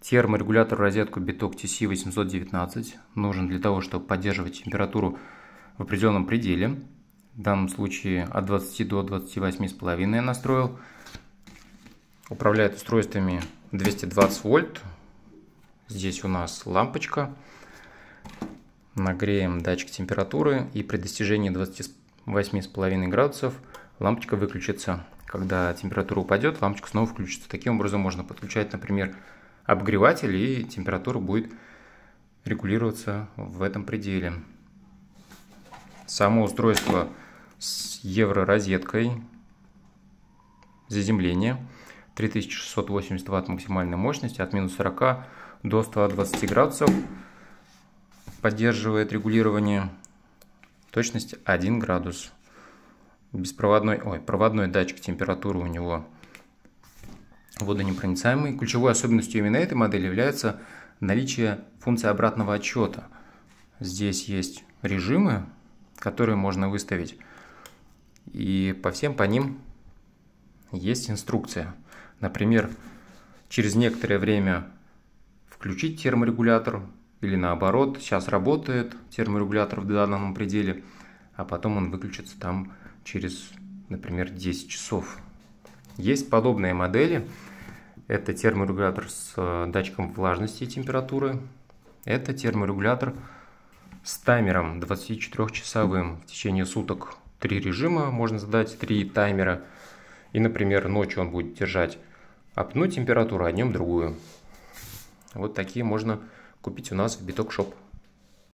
Терморегулятор розетку Bitok TC819 нужен для того, чтобы поддерживать температуру в определенном пределе. В данном случае от 20 до 28,5 я настроил. Управляет устройствами 220 вольт. Здесь у нас лампочка. Нагреем датчик температуры и при достижении 28,5 градусов лампочка выключится. Когда температура упадет, лампочка снова включится. Таким образом можно подключать, например, обогреватель и температура будет регулироваться в этом пределе. Само устройство с евро-розеткой заземления 3680 Вт максимальной мощности от минус 40 до 120 градусов поддерживает регулирование точность 1 градус беспроводной ой проводной датчик температуры у него водонепроницаемый. Ключевой особенностью именно этой модели является наличие функции обратного отчета. Здесь есть режимы, которые можно выставить, и по всем по ним есть инструкция. Например, через некоторое время включить терморегулятор или наоборот, сейчас работает терморегулятор в данном пределе, а потом он выключится там через, например, 10 часов. Есть подобные модели, это терморегулятор с э, датчиком влажности и температуры. Это терморегулятор с таймером 24-часовым. В течение суток три режима можно задать, три таймера. И, например, ночью он будет держать одну температуру, а днем другую. Вот такие можно купить у нас в Bitok Shop.